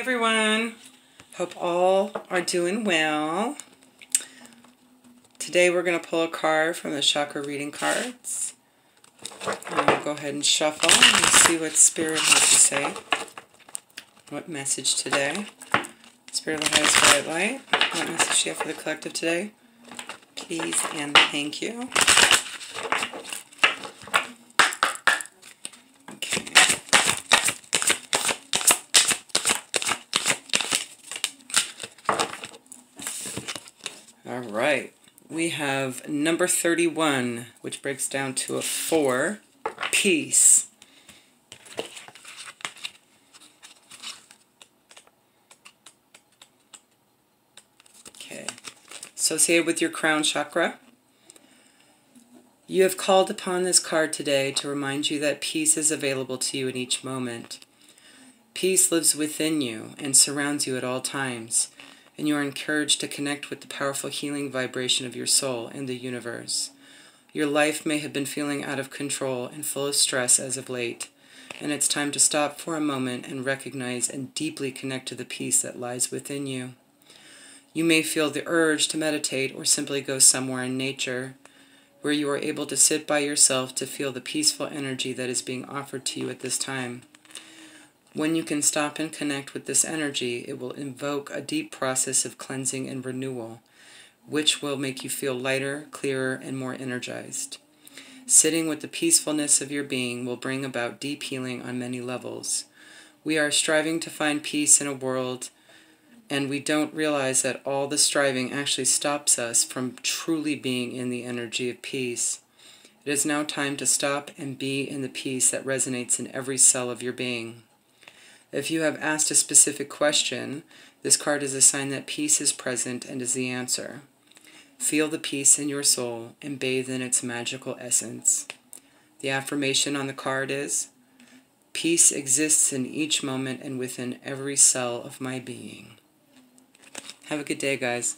everyone. Hope all are doing well. Today we're going to pull a card from the chakra reading cards. We'll go ahead and shuffle and see what Spirit has to say. What message today? Spirit of the highest bright light. What message do you have for the collective today? Please and thank you. All right. We have number 31, which breaks down to a four peace. Okay. Associated with your crown chakra. You have called upon this card today to remind you that peace is available to you in each moment. Peace lives within you and surrounds you at all times and you are encouraged to connect with the powerful healing vibration of your soul and the universe. Your life may have been feeling out of control and full of stress as of late, and it's time to stop for a moment and recognize and deeply connect to the peace that lies within you. You may feel the urge to meditate or simply go somewhere in nature where you are able to sit by yourself to feel the peaceful energy that is being offered to you at this time. When you can stop and connect with this energy, it will invoke a deep process of cleansing and renewal, which will make you feel lighter, clearer, and more energized. Sitting with the peacefulness of your being will bring about deep healing on many levels. We are striving to find peace in a world, and we don't realize that all the striving actually stops us from truly being in the energy of peace. It is now time to stop and be in the peace that resonates in every cell of your being. If you have asked a specific question, this card is a sign that peace is present and is the answer. Feel the peace in your soul and bathe in its magical essence. The affirmation on the card is, Peace exists in each moment and within every cell of my being. Have a good day, guys.